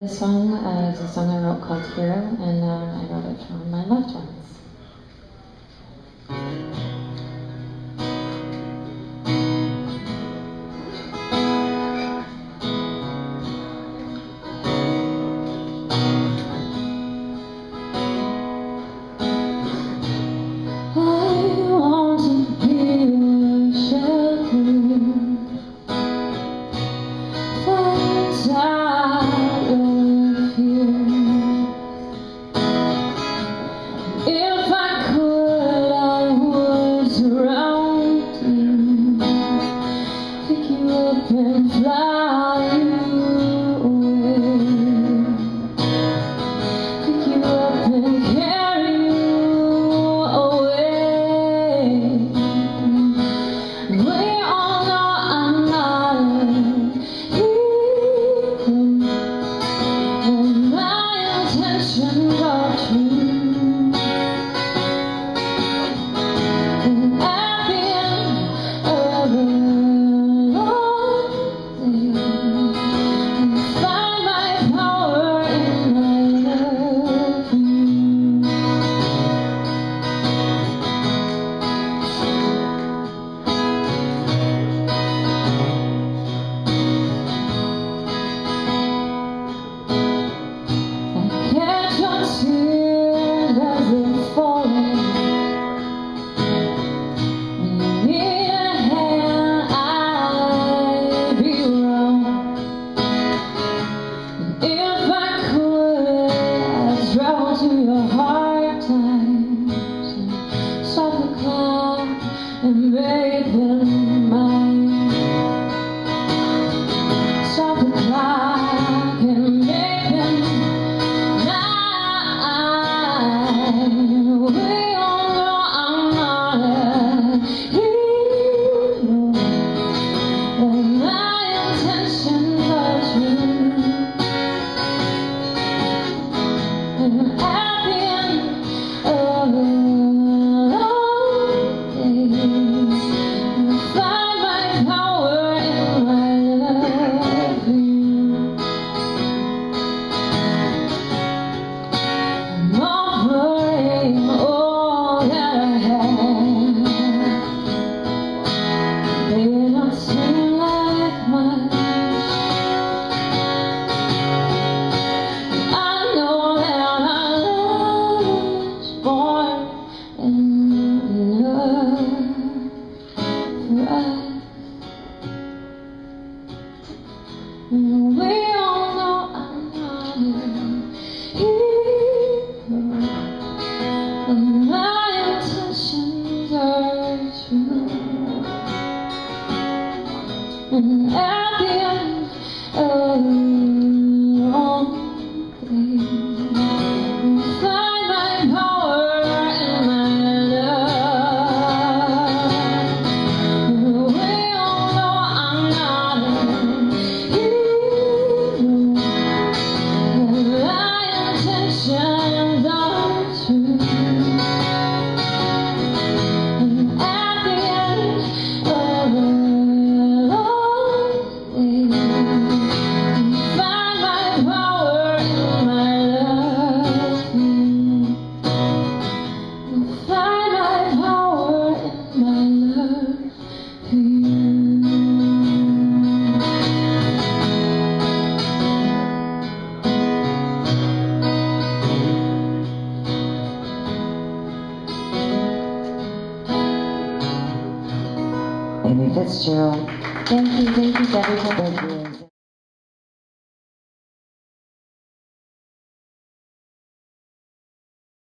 This song uh, is a song I wrote called Hero, and uh, I wrote it for my loved ones. And fly made him mine. And Fitzgerald. Thank you, thank you, Debi. Thank you.